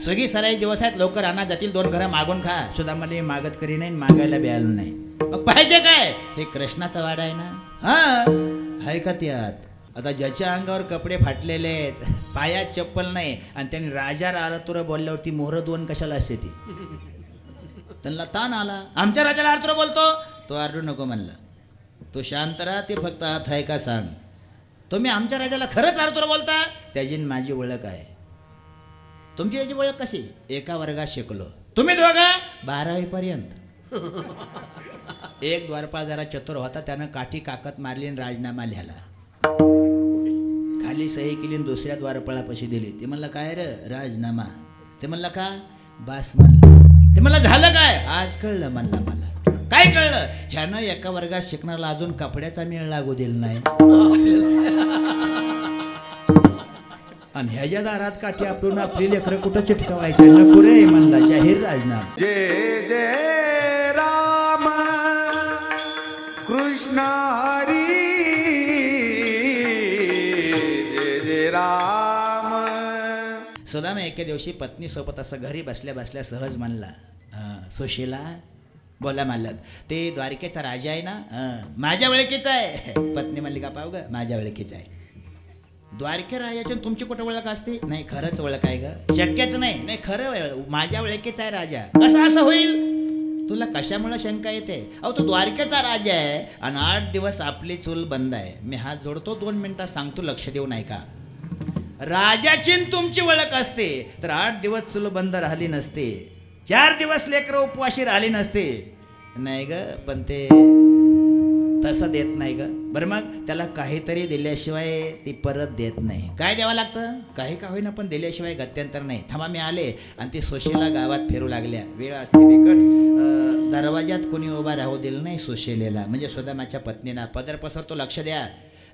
Swiggy सराई दिवस आहेत लवकर आणा जातील दोन घरं मागून खा. सुद्धा मला मागत करी नाही मागायला बी नाही. मग पाहिजे काय? हे कृष्णाचा वाडा आहे ना? हा? आहे का त्यात? आता ज्याच्या अंगावर कपडे फाटलेले आहेत पायात चप्पल नाही आणि त्यांनी राजा आला बोलल्यावरती मोहर दोन कशाला असते ती? त्यांना ताण आला. आमच्या राजाला आरतुरा बोलतो? तो आरडू नको म्हणला. तो शांत राहा ते फक्त हात आहे का सांग. तुम्ही आमच्या राजाला खरंच आरतुरा बोलता? त्याची माझी ओळख आहे. तुमची याची ओळख कशी? एका वर्गात शिकलो. तुम्ही दोघा? बारावी पर्यंत एक द्वारपाळ जरा चतुर होता त्यानं काठी काकत मारली आणि राजीनामा लिहिला. खाली सही केली आणि दुसऱ्या द्वारपाळापाशी दिली. ते म्हणलं काय रे? राजीनामा. ते म्हणलं का? बास म्हणलं. ते म्हणलं झालं काय? आज कळलं म्हणला मला. काय कळलं? ह्यानं एका वर्गात शिकणारा अजून कपड्याचा मेळ लागू दिला नाही. आणि ह्याच्या दारात काठी आपलं आपली लेकरं कुठं चिटकवायचं? नको रे म्हणला जाहीर राजनामा. जय जय राम. कृष्ण हरी. जय जय राम. सुदामा एके दिवशी पत्नी सोबत असं घरी बसल्या बसल्या सहज म्हणला "हं, सुशीला बोला मालक ते द्वारकेचा राजा आहे ना? "हं, माझ्या वेळकीचा आहे. पत्नी म्हणली का पाहू ग माझ्या वेळकीचा आहे. द्वारके राजाची तुमची कुठं ओळख असते? नाही खरंच ओळख आहे ग. शक्यच नाही. नाही खरं माझ्या वेळकीचा आहे राजा. कसं असं होईल? तुला कशामुळे शंका येते? अहो तो द्वारकेचा राजा आहे आणि आठ दिवस आपली चूल बंद आहे. मी हात जोडतो दोन मिनिटात सांगतो लक्ष देऊ नाही का राजाची तुमची ओळख असते तर आठ दिवस चूल बंद राहिली नसते. चार दिवस लेकर उपवाशी राहिली नसते. नाही ग पण ते तसं देत नाही ग. बरं मग त्याला काहीतरी दिल्याशिवाय ती परत देत नाही. काय द्यावं लागतं? काही का होईना पण दिल्याशिवाय गत्यंतर नाही. थांबा मी आले आणि ती सोशेला गावात फिरू लागल्या. वेळ असते बिकट. दरवाजात कोणी उभा राहू दिलं नाही सोशेलेला. म्हणजे सुदामाच्या पत्नीला. पदर पसर तो लक्ष द्या.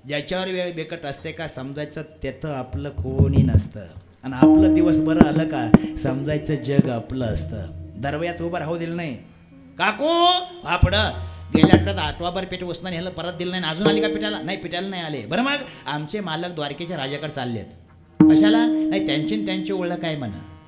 ज्याच्यावर वेळ बिकट असते का समजायचं त्याचं आपलं कोणी नसतं. आणि आपलं दिवस बरं आलं का समजायचं जग आपलं असतं. दरवाजात उभं राहू दिलं नाही. काकू आपडं. गेल्या आठवड्यात आठवाभर पेट उसना ह्याला परत दिलं नाही अजून आली का पिठाला? नाही पिठाला नाही आले. बरं मग? आमचे मालक द्वारकेच्या राजाकडे चाललेत. कशाला? नाही त्यांची त्यांची ओळख आहे म्हणा.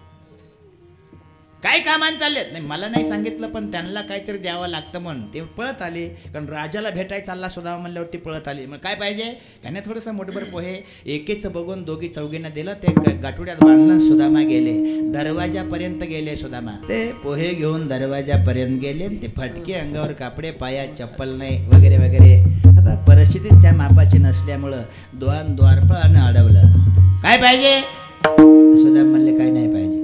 काय कामान चाललेत? नाही मला नाही सांगितलं पण त्यांना काहीतरी द्यावं लागतं म्हणून. ते पळत आले कारण राजाला भेटायला चालला सुद्धा म्हणल्यावरती पळत आले. मग काय पाहिजे? त्याने थोडंसं मोठभर पोहे एकेच बघून दोघी चौघींना दिलं ते गाठोड्यात बांधलं सुदामा गेले. दरवाजापर्यंत गेले सुदामा. ते पोहे घेऊन दरवाजापर्यंत गेले ते फटके अंगावर कापडे पायात चप्पल नाही वगैरे वगैरे. आता परिस्थितीच त्या मापाची नसल्यामुळं द्वान द्वारफळानं अडवलं. काय पाहिजे? सुदाम म्हणले काय नाही पाहिजे.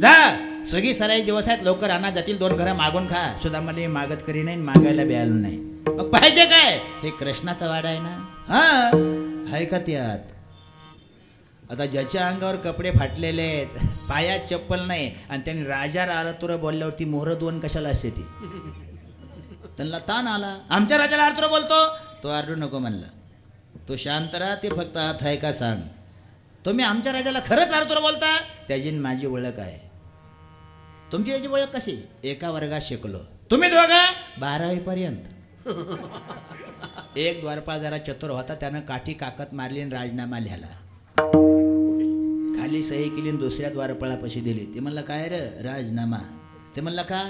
जा! सगळी सराई दिवस आहेत लवकर आणा जातील दोन घरं मागून खा. सुद्धा मला मागत करी नाही मागायला बी आलो नाही. मग पाहिजे काय? हे कृष्णाचा वाडा आहे ना? हा? आहे का त्यात? आता ज्याच्या अंगावर कपडे फाटलेले आहेत पायात चप्पल नाही आणि त्यांनी राजा आला बोलल्यावर बोलल्यावरती मोहर दोन कशाला असते ती? त्यांना ताण आला. आमच्या राजाला आरतुरा बोलतो? तो आरडू नको म्हणला. तो शांत राहा ते फक्त हात आहे का सांग. तुम्ही आमच्या राजाला खरंच आरतुरा बोलता? त्याची माझी ओळख आहे. तुमची याची ओळख कशी? एका वर्गात शिकलो. तुम्ही दोघा? बारावी पर्यंत एक द्वारपाळ जरा चतुर होता त्यानं काठी काकत मारली आणि राजीनामा लिहिला. खाली सही केली आणि दुसऱ्या द्वारपाळापाशी दिली. ते म्हणलं काय रे? राजीनामा. ते म्हणलं का?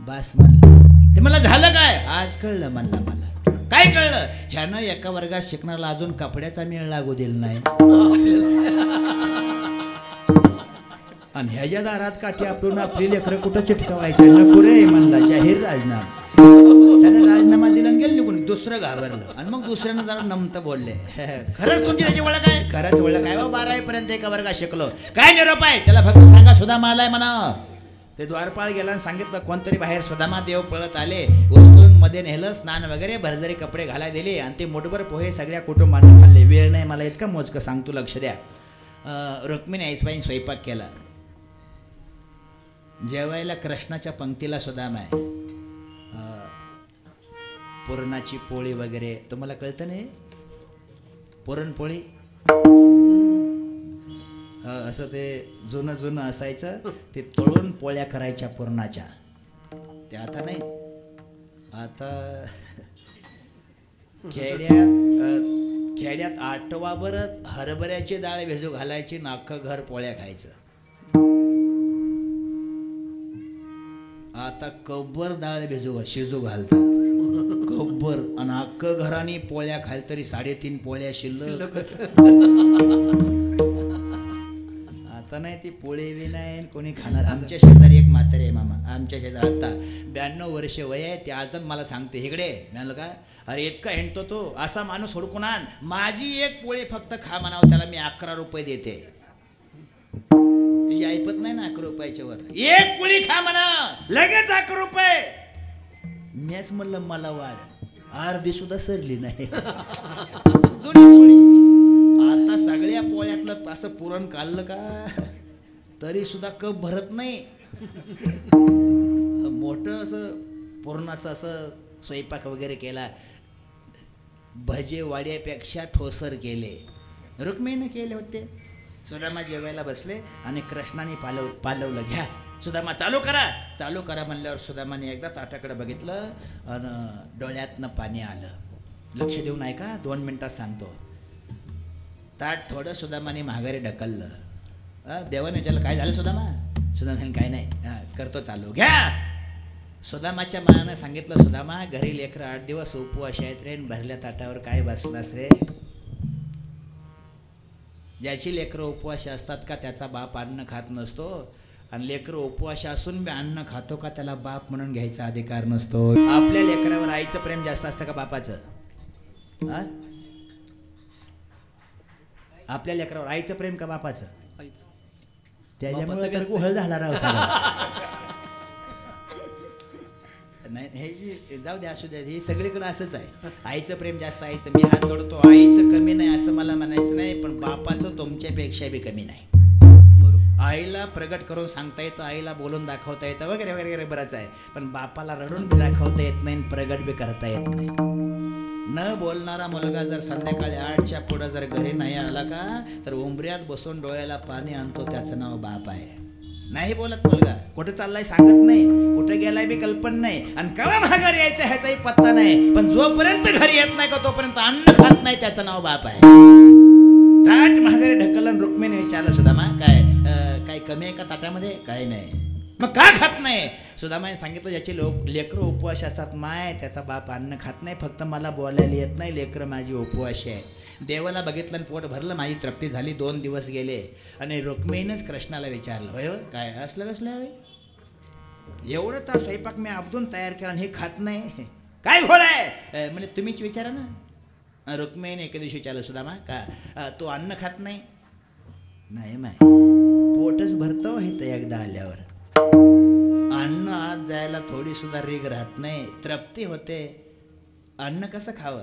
बास म्हणलं. ते म्हणलं झालं काय? आज कळलं म्हणला मला. काय कळलं? ह्यानं एका वर्गात शिकणारा अजून कपड्याचा मेळ लागू दिला नाही. आणि ह्याच्या दारात काठी आपण आपली लेकरं कुठं चिटकवायचं? नको रे म्हणला जाहीर राजनामा. त्याने राजीनामा दिला आणि गेलं निघून दुसरं घाबरलं. आणि मग दुसऱ्यानं जरा नमतं बोलले. खरंच तुमची त्याची ओळख आहे? खरंच ओळख आहे. बारावी पर्यंत एका वर्गात शिकलो. काय निरोप आहे? त्याला फक्त सांगा सुद्धा मालाय म्हणा. ते द्वारपाळ गेला आणि सांगितलं कोणतरी बाहेर सुदामा देव पळत आले. वस्तून मध्ये नेलं स्नान वगैरे भरजरी कपडे घालाय दिले आणि ते मोठभर पोहे सगळ्या कुटुंबांना खाल्ले. वेळ नाही मला इतका मोजकं सांगतो लक्ष द्या. रुक्मिणी आईसबाईंनी स्वयंपाक केला. जेवायला कृष्णाच्या पंक्तीला सुदाम आहे पुरणाची पोळी वगैरे. तुम्हाला कळतं नाही? पुरणपोळी? असं ते जुनं जुनं असायचं. ते तळून पोळ्या करायच्या पुरणाच्या. ते आता नाही. आता खेड्यात खेड्यात खेड्यात आठवाभर हरभऱ्याची डाळ भिजू घालायची नाखं घर पोळ्या खायचं. आता कब्बर डाळ भिजू शिजू घालतात. कब्बर आणि अख्खं घराने पोळ्या खाल तरी साडेतीन पोळ्या शिल्लक. आता नाही ती पोळी बी नाही कोणी खाणार. आमच्या शेजारी एक म्हातारे आहे मामा. आमच्या शेजारी आता ब्याण्णव वर्ष वय आहे ते अजून मला सांगते. इकडे म्हणलं का? अरे इतका हिंडतो तो. असा माणूस हुडकून आण. माझी एक पोळी फक्त खा म्हणावं त्याला मी अकरा रुपये देते. तुझी ऐपत नाही ना अकरा रुपयाच्या वर एक पोळी खा म्हणा. लगेच अकरा रुपये. मीच म्हणलं मला वाढ. अर्धी सुद्धा सरली नाही. जुनी पोळी आता सगळ्या पोळ्यातलं असं पुरण काढलं का तरी सुद्धा कप भरत नाही. मोठं असं पुरणाचं असं स्वयंपाक वगैरे केला. भजे वाड्यापेक्षा ठोसर केले. रुक्मिणीने केले होते. सुदामा जेवायला बसले आणि कृष्णाने पालव पालवलं घ्या. सुदामा चालू करा. चालू करा म्हणल्यावर सुदामाने एकदा ताटाकडे बघितलं आणि डोळ्यातनं पाणी आलं. लक्ष देऊन ऐका दोन मिनिटात सांगतो. ताट थोडं सुदामाने माघारी ढकललं. देवाने विचारलं काय झालं सुदामा? सुदामा काय नाही. करतो चालू. घ्या. सुदामाच्या मनानं सांगितलं सुदामा घरी लेकरं आठ दिवस उपवास आहेत रे भरल्या ताटावर काय बसलास रे? ज्याची लेकरं उपवाशी असतात का त्याचा बाप अन्न खात नसतो आणि लेकरं उपवाशी असून बी अन्न खातो का त्याला बाप म्हणून घ्यायचा अधिकार नसतो आपल्या लेकरावर आईचं प्रेम जास्त असतं का बापाचं हा? आपल्या लेकरावर आईचं प्रेम का बापाचं त्याच्यामुळे तर. गुहळ झाला राव. नाही हे जे- जाऊ द्या असू द्या हे सगळीकडे असंच आहे. आईचं प्रेम जास्त आईचं मी हात जोडतो आईचं कमी नाही असं मला म्हणायचं नाही पण बापाचं तुमच्यापेक्षा बी कमी नाही. आईला प्रगट करून सांगता येतं आईला बोलून दाखवता येतं वगैरे वगैरे बरंच आहे. पण बापाला रडून बी दाखवता येत नाही आणि प्रगट बी करता येत नाही. न बोलणारा मुलगा जर संध्याकाळी आठच्या पुढं जर घरी नाही आला का तर उंबऱ्यात बसून डोळ्याला पाणी आणतो त्याचं नाव बाप आहे. नाही बोलत मुलगा. कुठं चाललाय सांगत नाही. कुठे गेलाय बी कल्पना नाही. आणि कवा माघारी यायचं ह्याचाही पत्ता नाही. पण जोपर्यंत घरी येत नाही का तोपर्यंत अन्न खात नाही त्याचं नाव बाप आहे. ताट माघारी ढकलून रुक्मिणी विचारलं सुदामा काय काय कमी आहे का ताटामध्ये? काय नाही. मग का खात नाही? सुदामाने सांगितलं ज्याचे लोक लेकरं उपवास असतात माय त्याचा बाप अन्न खात नाही फक्त मला बोलायला येत नाही लेकरं माझी उपवाशी आहे. देवाला बघितलं आणि पोट भरलं माझी तृप्ती झाली दोन दिवस गेले. आणि रुक्मिणीनंच कृष्णाला विचारलं होय काय असलं कसलं हवे? एवढं तर स्वयंपाक मी आपदून तयार केला आणि हे खात नाही. काय घोळ आहे? म्हणजे तुम्हीच विचारा ना. रुक्मिणीने एके दिवशी विचारलं सुदामा का तो तू अन्न खात नाही? नाही माय. पोटच भरतो हो, हे तर एकदा आल्यावर. अन्न आत जायला थोडी सुद्धा रीग राहत नाही. तृप्ती होते. अन्न कसं खावं?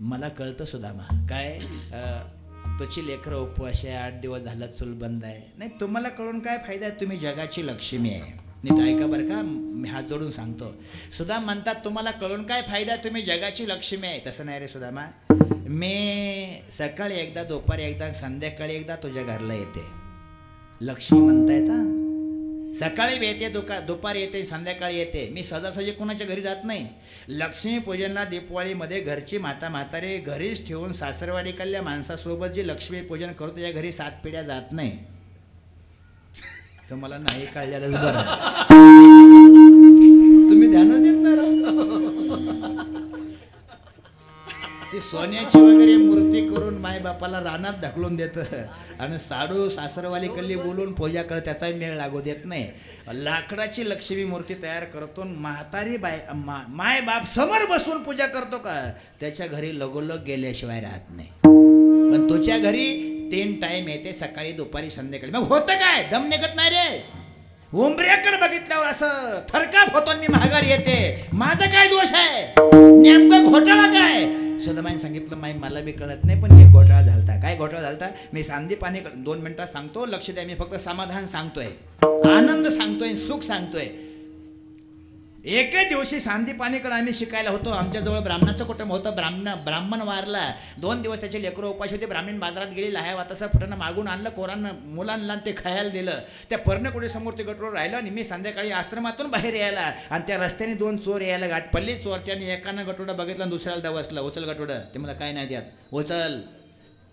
मला कळतं सुदामा. काय? तुझी लेकरं उपवास आहे आठ दिवस झालं चूल बंद आहे. नाही तुम्हाला कळून काय फायदा आहे? तुम्ही जगाची लक्ष्मी आहे. नीट ऐका बरं का मी हात जोडून सांगतो. सुद्धा म्हणतात तुम्हाला कळून काय फायदा आहे? तुम्ही जगाची लक्ष्मी आहे. तसं नाही रे सुदामा. मी सकाळी एकदा दुपारी एकदा संध्याकाळी एकदा तुझ्या घरला येते. लक्ष्मी म्हणता का सकाळी येते दुका दुपारी येते संध्याकाळी येते. मी सहजासहजी कुणाच्या घरी जात नाही. लक्ष्मीपूजनला दीपवाळीमध्ये घरची माता म्हातारे घरीच ठेवून सासरवाडीकडल्या माणसासोबत जे लक्ष्मीपूजन करतो त्या घरी सात पिढ्या जात नाही. तुम्हाला नाही कळलेलंच बरं. बापाला रानात ढकलून देतं. आणि साडू सासरवालीकडली बोलून पूजा कर त्याचाही मेळ लागू देत नाही. लाकडाची लक्ष्मी मूर्ती तयार करतो म्हातारी बाय मा माय बाप समोर बसून पूजा करतो का? त्याच्या घरी लगोलग गेल्याशिवाय राहत नाही. पण तुझ्या घरी तीन टाइम येते सकाळी दुपारी संध्याकाळी. मग होतं काय? दम निघत नाही रे. उंबऱ्याकडे बघितल्यावर असं थरकाप होतो मी महागारी येते. माझा काय दोष आहे? नेमका घोटाळा काय? सदमाईन सांगितलं माई मला बी कळत नाही पण एक घोटाळा झालता. काय घोटाळा झालता? मी सांदी पाणी दोन मिनिटात सांगतो लक्ष द्या मी फक्त समाधान सांगतोय आनंद सांगतोय सुख सांगतोय. एके दिवशी सांदीपाणीकडे आम्ही शिकायला होतो. आमच्याजवळ ब्राह्मणाचं कुटुंब होतं. ब्राह्मण ब्राह्मण वारला. दोन दिवस त्याचे लेकरं उपाशी होते. ब्राह्मण बाजारात गेली लाह्या वातासा फुटानं मागून आणलं कोरांना मुलांना ते खायला दिलं. त्या पर्णकुडी समोर ते गटोर राहिलं आणि मी संध्याकाळी आश्रमातून बाहेर यायला. आणि त्या रस्त्याने दोन चोर यायला गाठ पडली. चोरट्याने एकानं गटोडं बघितलं आणि दुसऱ्याला डवसलं उचल गटोडं ते मला काय नाही द्यात उचल.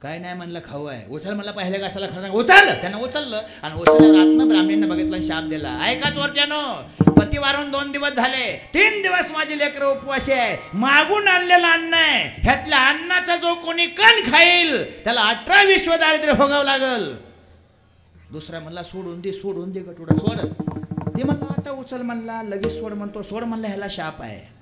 काय नाही म्हणलं खाऊ आहे. उचल म्हणलं पहिले कशाला खरं उचल! त्यानं उचललं आणि उचलल्यावर आत्म ब्राह्मणीनं बघितलं शाप दिला. ऐकाच चोरट्यानो पती वारून दोन दिवस झाले. तीन दिवस माझे लेकर उपवासी आहे. मागून आणलेलं अन्न आहे. ह्यातल्या अन्नाचा जो कोणी कण खाईल त्याला अठरा विश्व दारिद्र्य भोगावं लागल. दुसरा म्हणला सोडून दे सोडून दे गटुडा सोड. ते म्हणला आता उचल म्हणला लगेच सोड म्हणतो. सोड म्हणला ह्याला शाप आहे.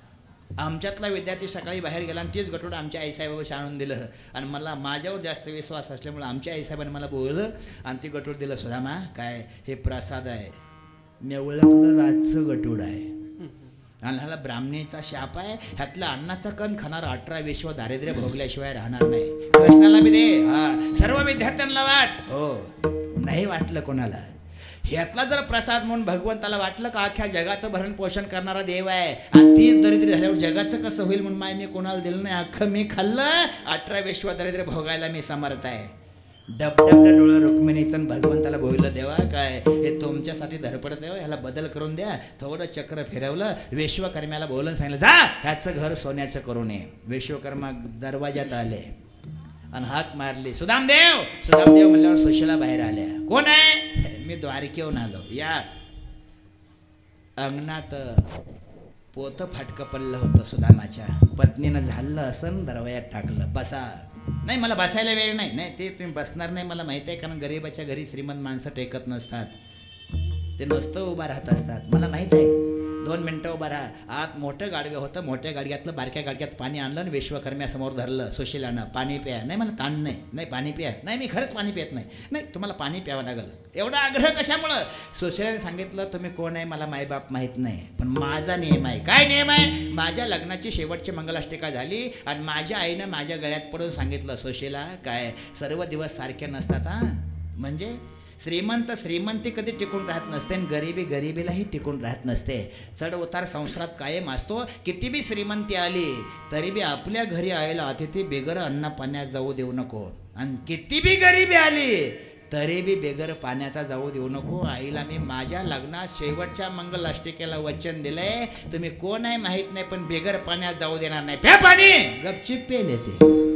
आमच्यातला विद्यार्थी सकाळी बाहेर गेला आणि तेच गटोड आमच्या आईसाहेबाशी आणून दिलं. आणि मला माझ्यावर जास्त विश्वास असल्यामुळे आमच्या आईसाहेबाने मला बोललं आणि ते गटोड दिलं सुधामा काय हे प्रसाद आहे. मी राजचं गटोड आहे. आणि ह्याला ब्राह्मणीचा शाप आहे. ह्यातला अन्नाचा कण खाणार अठरा विश्व दारिद्र्य भोगल्याशिवाय राहणार नाही. कृष्णाला बी दे. हा सर्व विद्यार्थ्यांना वाट. हो नाही वाटलं कोणाला. ह्यातला जर प्रसाद म्हणून भगवंताला वाटलं का अख्ख्या जगाचं भरण पोषण करणारा देव आहे? आणि ती दरिद्री झाल्यावर जगाचं कसं होईल म्हणून माय मी कोणाला दिलं नाही? अख्खं मी खाल्लं अठरा विश्व दरिद्र भोगायला मी समर्थ आहे. डबडबलं डोळं रुक्मिणीचं भगवंताला बोललं देवा काय हे तुमच्यासाठी धडपडत आहे हो, ह्याला बदल करून द्या. थोडं चक्र फिरवलं विश्वकर्म्याला बोलून सांगितलं जा ह्याचं घर सोन्याचं करू नये. विश्वकर्मा दरवाजात आले आणि हाक मारली सुदामदेव सुदामदेव म्हणल्यावर सुशीला बाहेर आल्या. कोण आहे? मी द्वारकेहून आलो. या अंगणात पोतं फाटकं पडलं होतं सुदामाच्या. पत्नीनं झालं असं दरवाजात टाकलं. बसा. नाही मला बसायला वेळ नाही. नाही ते तुम्ही बसणार नाही मला माहिती आहे कारण गरीबाच्या घरी श्रीमंत माणसं टेकत नसतात. ते नुसतं उभा राहत असतात. मला माहीत आहे. दोन मिनटं उभा राहा. आत मोठं गाडगं होतं मोठ्या गाडग्यातलं बारक्या गाडग्यात पाणी आणलं आणि विश्वकर्म्यासमोर धरलं. सुशिलानं पाणी प्या. नाही मला ताण नाही. नाही पाणी प्या. नाही मी खरंच पाणी पित नाही. नाही तुम्हाला पाणी प्यावं लागेल. एवढा आग्रह कशामुळं? सुशिलाने सांगितलं तुम्ही कोण आहे? मला मायबाप माहीत नाही. पण माझा नियम आहे. काय नियम आहे? माझ्या लग्नाची शेवटची मंगलाष्टिका झाली आणि माझ्या आईनं माझ्या गळ्यात पडून सांगितलं. सुशिला काय? सर्व दिवस सारखे नसतात हां? म्हणजे? श्रीमंत श्रीमंती कधी टिकून राहत नसते आणि गरिबी गरिबीलाही टिकून राहत नसते. चढ उतार संसारात कायम असतो. किती बी श्रीमंती आली तरी बी आपल्या घरी आयला अतिथी बेगर अन्न पाण्यात जाऊ देऊ नको. आणि किती बी गरिबी आली तरी बी बेगर पाण्याचा जाऊ देऊ नको. आईला मी माझ्या लग्नात शेवटच्या मंगल अष्टिकेला वचन दिलंय. तुम्ही कोण आहे माहीत नाही पण बेगर पाण्यात जाऊ देणार नाही. प्या पाणी! गपचिप पेल येते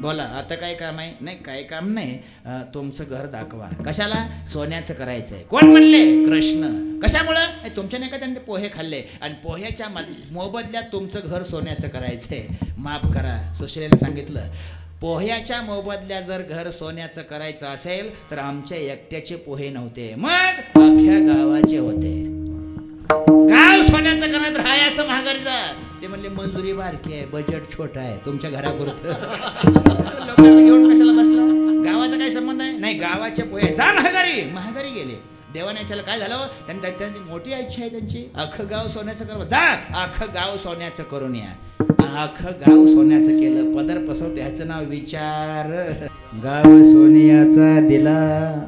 बोला आता काय काम आहे? नाही काय काम नाही. तुमचं घर दाखवा. कशाला? सोन्याचं करायचं आहे कोण म्हणले? कृष्ण. कशामुळं? नाही, तुमच्या नाही का त्यांनी पोहे खाल्ले? आणि पोह्याच्या मोबदल्यात तुमचं घर सोन्याचं करायचं आहे माफ करा. सुशिलेला सांगितलं. पोह्याच्या मोबदल्यात जर घर सोन्याचं करायचं असेल तर आमच्या एकट्याचे पोहे नव्हते. मग अख्ख्या गावाचे होते. गाव सोन्याचं करायचं हाय असं महागारी ते म्हणले मंजुरी बारकी आहे बजेट छोट आहे तुमच्या घरापुरतं. लोकांचं घेऊन कशाला बसला? गावाचा काय संबंध आहे? नाही गावाचे पोहे जा महागारी! महागारी गेले. देवाने याच्याला काय झालं? त्यांनी त्यांची मोठी इच्छा आहे त्यांची. अख्खं गाव सोन्याचं करू जा! अख्खं गाव सोन्याचं करून या. अख्खं गाव सोन्याचं केलं. पदर पसरवतो ह्याचं नाव विचार. गाव सोन्याचा दिला.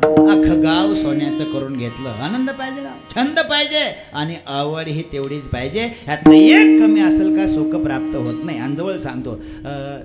अख गाव सोन्याचं करून घेतलं. आनंद पाहिजे ना? छंद पाहिजे. आणि आवड ही तेवढीच पाहिजे. ह्यातलं एक कमी असेल का सुख प्राप्त होत नाही. आणि जवळ सांगतो अं,